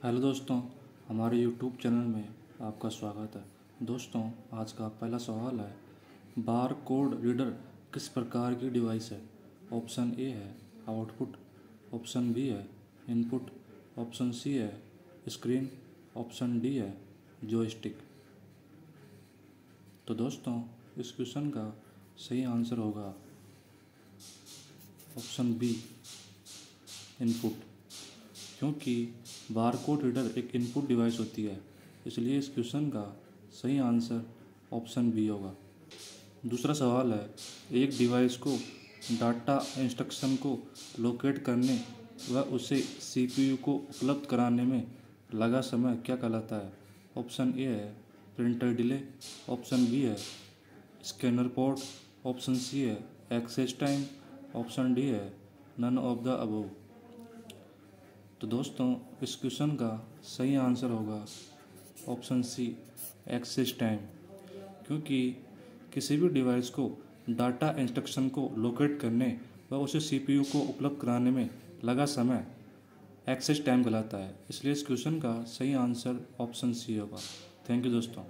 Hello दोस्तों, हमारे YouTube channel में आपका स्वागत है। दोस्तों, आज का पहला सवाल है बार कोड रीडर किस प्रकार की डिवाइस है? ऑप्शन ए है आउटपुट, ऑप्शन बी है इनपुट, ऑप्शन सी है स्क्रीन, ऑप्शन डी है जॉयस्टिक तो दोस्तों, इस क्वेश्चन का सही आंसर होगा, ऑप्शन बी, इनपुट। क्योंकि बारकोड रीडर एक इनपुट डिवाइस होती है, इसलिए इस क्वेश्चन का सही आंसर ऑप्शन बी होगा। दूसरा सवाल है, एक डिवाइस को डाटा इंस्ट्रक्शन को लोकेट करने व उसे सीपीयू को उपलब्ध कराने में लगा समय क्या कहलाता है? ऑप्शन ए है, प्रिंटर डिले। ऑप्शन बी है, स्कैनर पोर्ट। ऑप्शन सी है, एक्सेस टाइम। ऑप्शन डी है, नन ऑफ़ द अबव। तो दोस्तों, इस क्वेश्चन का सही आंसर होगा ऑप्शन सी एक्सेस टाइम क्योंकि किसी भी डिवाइस को डाटा इंस्ट्रक्शन को लोकेट करने व उसे सीपीयू को उपलब्ध कराने में लगा समय एक्सेस टाइम कहलाता है। इसलिए इस क्वेश्चन का सही आंसर ऑप्शन सी होगा। थैंक यू दोस्तों।